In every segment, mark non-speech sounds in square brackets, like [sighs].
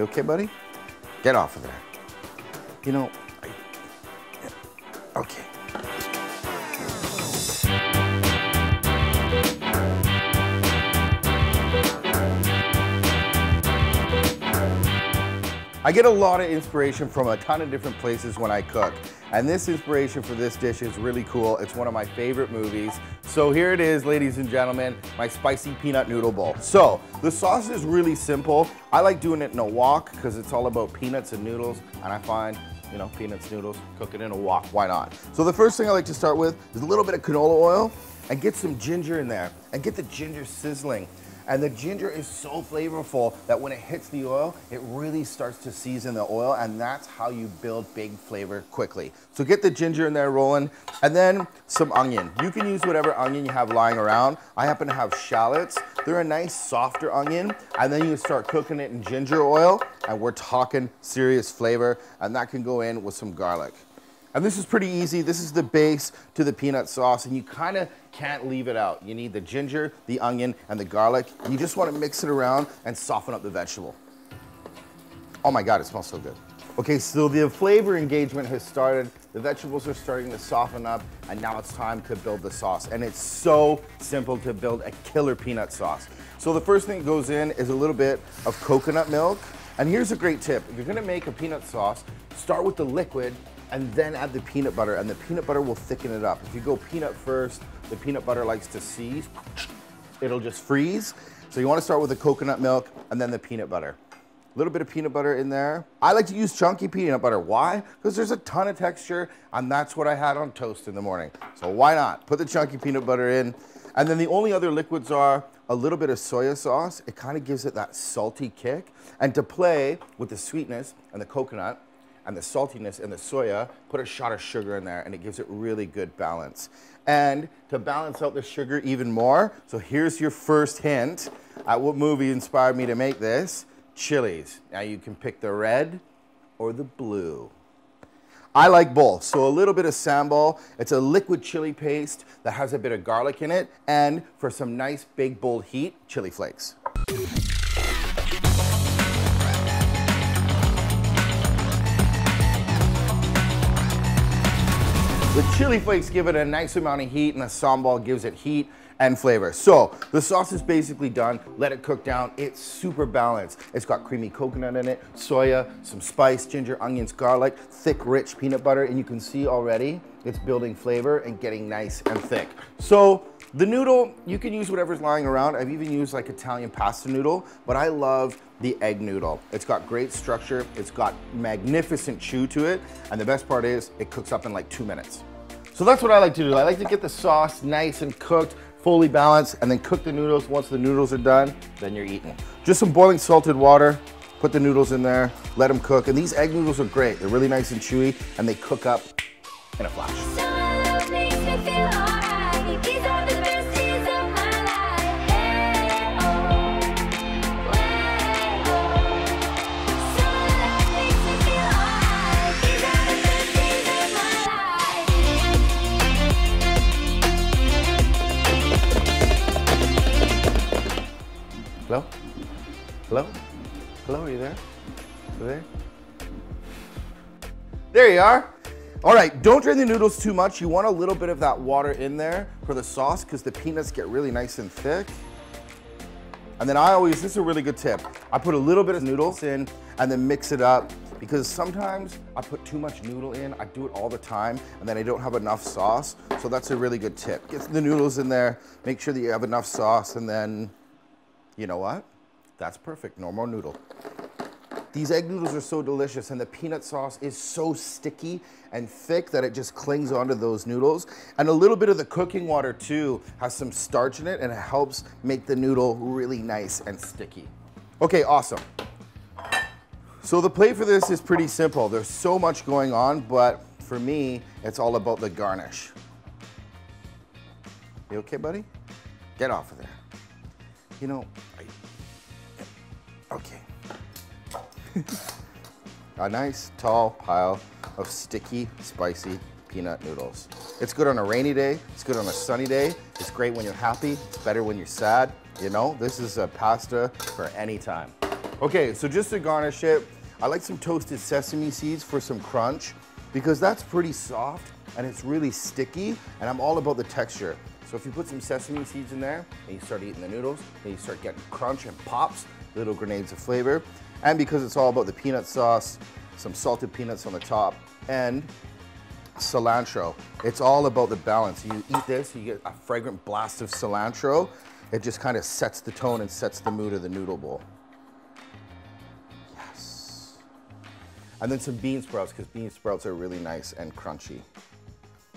You okay, buddy? Get off of there. You know, I, okay. I get a lot of inspiration from a ton of different places when I cook. And this inspiration for this dish is really cool. It's one of my favorite movies. So here it is, ladies and gentlemen, my spicy peanut noodle bowl. So the sauce is really simple. I like doing it in a wok because it's all about peanuts and noodles. And I find you know, peanuts, noodles, cook it in a wok, why not? So the first thing I like to start with is a little bit of canola oil and get some ginger in there and get the ginger sizzling. And the ginger is so flavorful that when it hits the oil, it really starts to season the oil and that's how you build big flavor quickly. So get the ginger in there rolling and then some onion. You can use whatever onion you have lying around. I happen to have shallots. They're a nice softer onion and then you start cooking it in ginger oil and we're talking serious flavor and that can go in with some garlic. And this is pretty easy. This is the base to the peanut sauce and you kind of can't leave it out. You need the ginger, the onion, and the garlic. You just want to mix it around and soften up the vegetable. Oh my God, it smells so good. Okay, so the flavor engagement has started. The vegetables are starting to soften up and now it's time to build the sauce. And it's so simple to build a killer peanut sauce. So the first thing that goes in is a little bit of coconut milk. And here's a great tip. If you're gonna make a peanut sauce, start with the liquid and then add the peanut butter and the peanut butter will thicken it up. If you go peanut first, the peanut butter likes to seize, it'll just freeze. So you wanna start with the coconut milk and then the peanut butter. A little bit of peanut butter in there. I like to use chunky peanut butter. Why? Because there's a ton of texture and that's what I had on toast in the morning. So why not? Put the chunky peanut butter in. And then the only other liquids are a little bit of soy sauce. It kind of gives it that salty kick. And to play with the sweetness and the coconut, and the saltiness and the soya, put a shot of sugar in there and it gives it really good balance. And to balance out the sugar even more, so here's your first hint at what movie inspired me to make this, chilies. Now you can pick the red or the blue. I like both. So a little bit of sambal. It's a liquid chili paste that has a bit of garlic in it. And for some nice big bold heat, chili flakes. The chili flakes give it a nice amount of heat and the sambal gives it heat and flavor. So the sauce is basically done. Let it cook down. It's super balanced. It's got creamy coconut in it, soya, some spice, ginger, onions, garlic, thick, rich peanut butter. And you can see already it's building flavor and getting nice and thick. So the noodle, you can use whatever's lying around. I've even used like Italian pasta noodle, but I love the egg noodle. It's got great structure. It's got magnificent chew to it. And the best part is it cooks up in like two minutes. So that's what I like to do. I like to get the sauce nice and cooked, fully balanced, and then cook the noodles. Once the noodles are done, then you're eating. Just some boiling salted water, put the noodles in there, let them cook. And these egg noodles are great. They're really nice and chewy, and they cook up in a flash. Hello? Hello? Hello, are you there? You there? There you are. All right, don't drain the noodles too much. You want a little bit of that water in there for the sauce because the peanuts get really nice and thick. And then I always, this is a really good tip. I put a little bit of noodles in and then mix it up because sometimes I put too much noodle in. I do it all the time and then I don't have enough sauce. So that's a really good tip. Get the noodles in there, make sure that you have enough sauce and then, you know what? That's perfect, no more noodle. These egg noodles are so delicious and the peanut sauce is so sticky and thick that it just clings onto those noodles. And a little bit of the cooking water too has some starch in it and it helps make the noodle really nice and sticky. Okay, awesome. So the plate for this is pretty simple. There's so much going on, but for me, it's all about the garnish. You okay, buddy? Get off of there. You know, I, eh, okay. [laughs] a nice tall pile of sticky, spicy peanut noodles. It's good on a rainy day, it's good on a sunny day, it's great when you're happy, it's better when you're sad. You know, this is a pasta for any time. Okay, so just to garnish it, I like some toasted sesame seeds for some crunch because that's pretty soft and it's really sticky and I'm all about the texture. So if you put some sesame seeds in there and you start eating the noodles, then you start getting crunch and pops, little grenades of flavor. And because it's all about the peanut sauce, some salted peanuts on the top, and cilantro. It's all about the balance. You eat this, you get a fragrant blast of cilantro. It just kind of sets the tone and sets the mood of the noodle bowl. Yes. And then some bean sprouts, because bean sprouts are really nice and crunchy.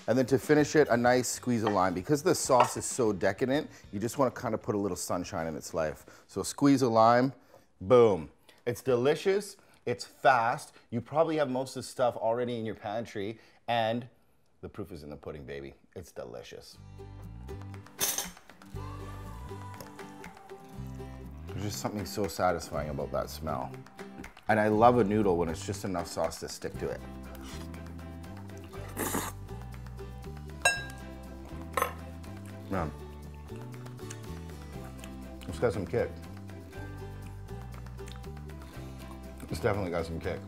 And then to finish it, a nice squeeze of lime. Because the sauce is so decadent, you just want to kind of put a little sunshine in its life. So squeeze of lime, boom. It's delicious, it's fast. You probably have most of the stuff already in your pantry, and the proof is in the pudding, baby. It's delicious. There's just something so satisfying about that smell. And I love a noodle when it's just enough sauce to stick to it. It's got some kick. It's definitely got some kick.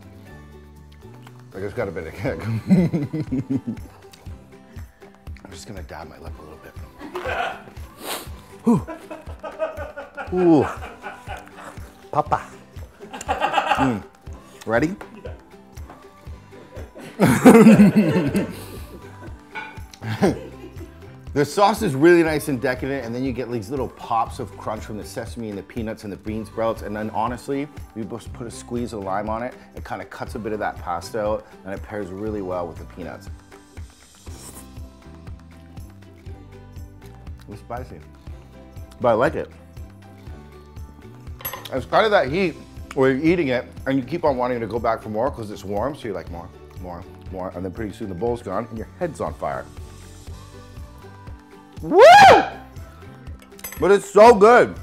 Like it's got a bit of kick. [laughs] I'm just gonna dab my lip a little bit. Ooh. Ooh. Papa. Mm. Ready? [laughs] the sauce is really nice and decadent, and then you get these little pops of crunch from the sesame and the peanuts and the bean sprouts. And then honestly, you just put a squeeze of lime on it. It kind of cuts a bit of that pasta out, and it pairs really well with the peanuts. It's spicy, but I like it. It's kind of that heat where you're eating it and you keep on wanting to go back for more because it's warm. So you're like, more, more, more. And then pretty soon the bowl's gone and your head's on fire. Woo! But it's so good.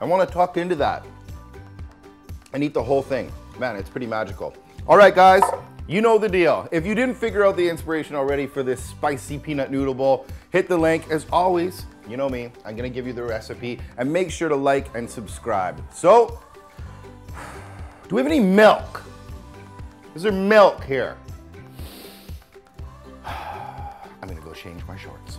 I want to tuck into that and eat the whole thing. Man, it's pretty magical. All right, guys, you know the deal. If you didn't figure out the inspiration already for this spicy peanut noodle bowl, hit the link. As always, you know me, I'm gonna give you the recipe and make sure to like and subscribe. So, do we have any milk? Is there milk here? [sighs] I'm gonna go change my shorts.